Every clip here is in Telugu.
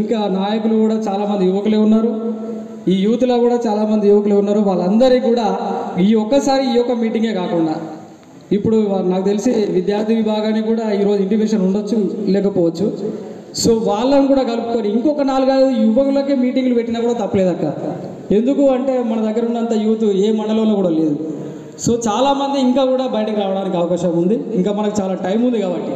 ఇంకా నాయకులు కూడా చాలామంది యువకులే ఉన్నారు. ఈ యూత్లో కూడా చాలామంది యువకులే ఉన్నారు. వాళ్ళందరికీ కూడా ఈ ఒక్కసారి ఈ యొక్క మీటింగే కాకుండా ఇప్పుడు నాకు తెలిసి విద్యార్థి విభాగానికి కూడా ఈరోజు ఇంటిమేషన్ ఉండొచ్చు లేకపోవచ్చు. సో వాళ్ళని కూడా కలుపుకొని ఇంకొక నాలుగైదు యువకులకే మీటింగ్లు పెట్టినా కూడా తప్పలేదక్క. ఎందుకు అంటే మన దగ్గర ఉన్నంత యూత్ ఏ మండలంలో కూడా లేదు. సో చాలామంది ఇంకా కూడా బయటకు రావడానికి అవకాశం ఉంది. ఇంకా మనకు చాలా టైం ఉంది కాబట్టి.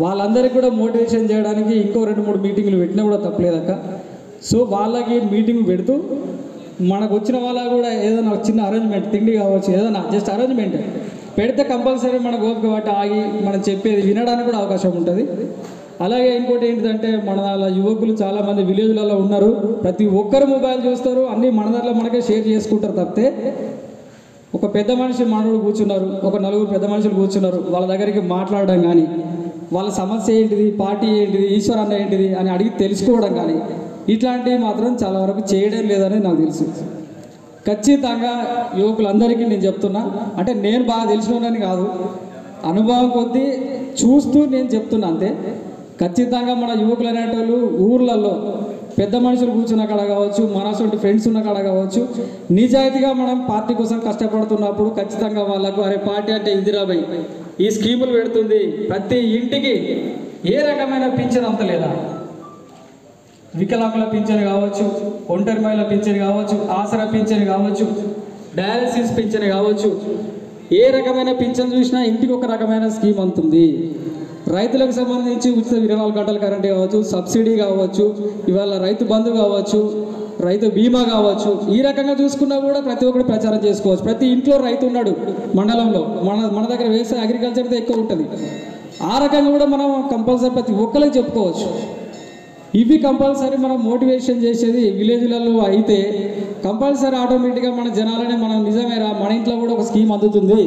వాళ్ళందరికీ కూడా మోటివేషన్ చేయడానికి ఇంకో రెండు మూడు మీటింగ్లు పెట్టినా కూడా తప్పలేదక్క. సో వాళ్ళకి మీటింగ్ పెడుతూ మనకు వచ్చిన వాళ్ళ కూడా ఏదైనా చిన్న అరేంజ్మెంట్ తిండి కావచ్చు ఏదైనా జస్ట్ అరేంజ్మెంట్ పెడితే కంపల్సరీ మన ఓపిక వాటి ఆగి మనం చెప్పేది వినడానికి కూడా అవకాశం ఉంటుంది. అలాగే ఇంకోటి ఏంటిదంటే మన వాళ్ళ యువకులు చాలామంది విలేజ్లలో ఉన్నారు. ప్రతి ఒక్కరు మొబైల్ చూస్తారు. అన్నీ మన దాంట్లో మనకే షేర్ చేసుకుంటారు తప్పితే ఒక పెద్ద మనిషి మానవుడు కూర్చున్నారు. ఒక నలుగురు పెద్ద మనుషులు కూర్చున్నారు. వాళ్ళ దగ్గరికి మాట్లాడడం కానీ వాళ్ళ సమస్య ఏంటిది? పార్టీ ఏంటిది? ఈశ్వర్ అన్న ఏంటిది? అని అడిగి తెలుసుకోవడం కానీ ఇట్లాంటివి మాత్రం చాలా వరకు చేయడం లేదని నాకు తెలుసు. ఖచ్చితంగా యువకులందరికీ నేను చెప్తున్నా. అంటే నేను బాగా తెలిసినోనని కాదు. అనుభవం కొద్దీ చూస్తూ నేను చెప్తున్నా అంతే. ఖచ్చితంగా మన యువకులు అనేటోళ్ళు ఊర్లలో పెద్ద మనుషులు కూర్చున్న కాడ కావచ్చు మనసొంటి ఫ్రెండ్స్ ఉన్న కాడ కావచ్చు నిజాయితీగా మనం పార్టీ కోసం కష్టపడుతున్నప్పుడు ఖచ్చితంగా వాళ్ళకు అరే పార్టీ అంటే ఇందిరాబాయి ఈ స్కీములు పెడుతుంది. ప్రతి ఇంటికి ఏ రకమైన పింఛన్ అంత లేదా? వికలాంగుల పింఛన్ కావచ్చు ఒంటరి పింఛను పింఛన్ కావచ్చు ఆసరా పింఛన్ కావచ్చు డయాలసిస్ పింఛన్ కావచ్చు. ఏ రకమైన పింఛన్ చూసినా ఇంటికి ఒక రకమైన స్కీమ్ అంతుంది. రైతులకు సంబంధించి ఉచిత ఇరవై నాలుగు గంటల కరెంట్ కావచ్చు సబ్సిడీ కావచ్చు ఇవాళ రైతు బంధు కావచ్చు రైతు బీమా కావచ్చు ఈ రకంగా చూసుకున్నా కూడా ప్రతి ఒక్కరు ప్రచారం చేసుకోవచ్చు. ప్రతి ఇంట్లో రైతు ఉన్నాడు మండలంలో. మన మన దగ్గర వ్యవసాయ అగ్రికల్చర్తో ఎక్కువ ఉంటుంది. ఆ రకంగా కూడా మనం కంపల్సరీ ప్రతి ఒక్కరికి చెప్పుకోవచ్చు. ఇవి కంపల్సరీ మనం మోటివేషన్ చేసేది విలేజ్లలో అయితే కంపల్సరీ ఆటోమేటిక్గా మన జనాలని మనం నిజమేరా? మన ఇంట్లో కూడా ఒక స్కీమ్ అందుతుంది.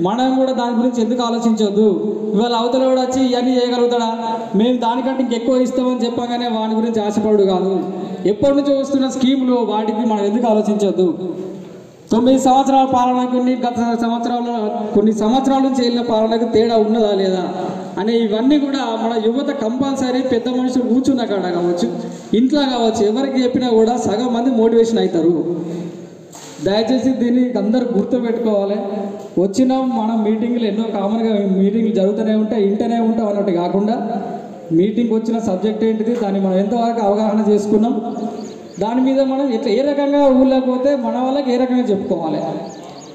మనం కూడా దాని గురించి ఎందుకు ఆలోచించొద్దు? ఇవాళ అవతల కూడా వచ్చి ఇవన్నీ చేయగలుగుతాడా? మేము దానికంటే ఇంకెక్కువ ఇస్తామని చెప్పగానే వాని గురించి ఆశపడు కాదు. ఎప్పటి నుంచో వస్తున్న స్కీములు వాటికి మనం ఎందుకు ఆలోచించొద్దు? తొమ్మిది సంవత్సరాల పాలన కొన్ని గత సంవత్సరాల కొన్ని సంవత్సరాల నుంచి వెళ్ళిన పాలనకు తేడా ఉన్నదా లేదా అనే ఇవన్నీ కూడా మన యువత కంపల్సరీ పెద్ద మనుషులు కూర్చున్న కాడ కావచ్చు. ఇంట్లో కావచ్చు ఎవరికి చెప్పినా కూడా సగం మంది మోటివేషన్ అవుతారు. దయచేసి దీన్ని అందరు గుర్తుపెట్టుకోవాలి వచ్చిన మన మీటింగ్లు ఎన్నో కామన్గా మీటింగ్లు జరుగుతూనే ఉంటాయి ఇంటనే ఉంటాం అన్నట్టు కాకుండా మీటింగ్ వచ్చిన సబ్జెక్ట్ ఏంటిది? దాన్ని మనం ఎంతవరకు అవగాహన చేసుకున్నాం. దాని మీద మనం ఎట్లా ఏ రకంగా ఊళ్ళోకి పోతే మన వాళ్ళకి ఏ రకంగా చెప్పుకోవాలి?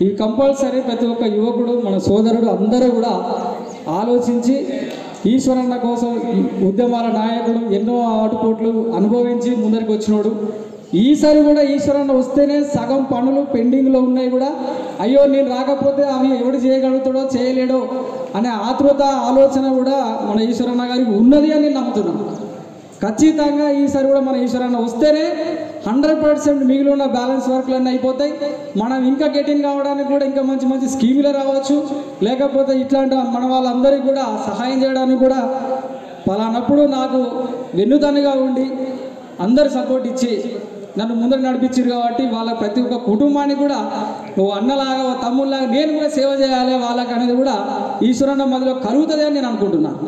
ఈ కంపల్సరీ ప్రతి ఒక్క యువకుడు మన సోదరుడు అందరూ కూడా ఆలోచించి ఈశ్వరన్న కోసం ఉద్యమాల నాయకుడు ఎన్నో ఆటుపోట్లు అనుభవించి ముందరికి వచ్చినోడు ఈసారి కూడా ఈశ్వరన్న వస్తేనే సగం పనులు పెండింగ్లో ఉన్నాయి కూడా. అయ్యో నేను రాకపోతే అవి ఎవడు చేయగలుగుతాడో చేయలేడో అనే ఆతృత ఆలోచన కూడా మన ఈశ్వరన్న గారికి ఉన్నది అని నేను నమ్ముతున్నాను. ఖచ్చితంగా ఈసారి కూడా మన ఈశ్వరన్న వస్తేనే హండ్రెడ్ పర్సెంట్ మిగిలి ఉన్న బ్యాలెన్స్ వర్క్లు అన్నీ అయిపోతాయి. మనం ఇంకా గెటిన్ కావడానికి కూడా ఇంకా మంచి మంచి స్కీములు రావచ్చు. లేకపోతే ఇట్లాంటి మన వాళ్ళందరికీ కూడా సహాయం చేయడానికి కూడా పలానప్పుడు నాకు వెన్నుదన్నుగా ఉండి అందరు సపోర్ట్ ఇచ్చి నన్ను ముందర నడిపించారు కాబట్టి వాళ్ళ ప్రతి ఒక్క కుటుంబాన్ని కూడా ఓ అన్నలాగా ఓ తమ్ముళ్ళలాగా నేను కూడా సేవ చేయాలి వాళ్ళకి అనేది కూడా ఈశ్వరన్న మధ్యలో కలుగుతుంది అని నేను అనుకుంటున్నాను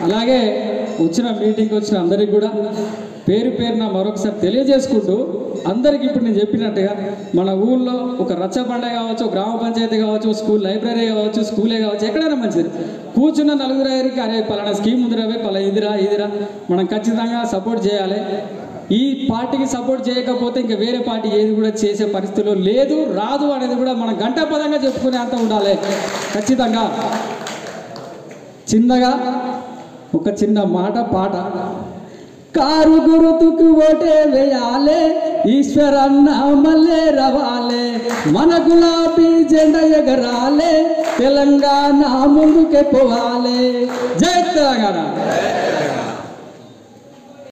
అలాగే వచ్చిన మీటింగ్కి వచ్చిన అందరికి కూడా పేరు పేరున మరొకసారి తెలియజేసుకుంటూ అందరికి ఇప్పుడు నేను చెప్పినట్టుగా మన ఊళ్ళో ఒక రచ్చబండ కావచ్చు గ్రామ పంచాయతీ కావచ్చు స్కూల్ లైబ్రరీ కావచ్చు స్కూలే కావచ్చు ఎక్కడైనా మంచిది. కూర్చున్న నలుగురు ఐదుకి అరే పలానా స్కీమ్ ఉందిరా పలా ఇదిరా ఇదిరా. మనం ఖచ్చితంగా సపోర్ట్ చేయాలి. ఈ పార్టీకి సపోర్ట్ చేయకపోతే ఇంకా వేరే పార్టీ ఏది కూడా చేసే పరిస్థితిలో లేదు రాదు అనేది కూడా మనం గంటాపదంగా చెప్పుకునే అంత ఉండాలి. ఖచ్చితంగా. చిన్నగా ఒక చిన్న మాట పాట. కారు గురుతుకు ఓటే వేయాలే ఈశ్వరన్న మల్లే రవాలే. మన గులాబీ జెండ ఎగరాలే తెలంగాణ ముందుకే పోవాలే. జై తెలంగాణ.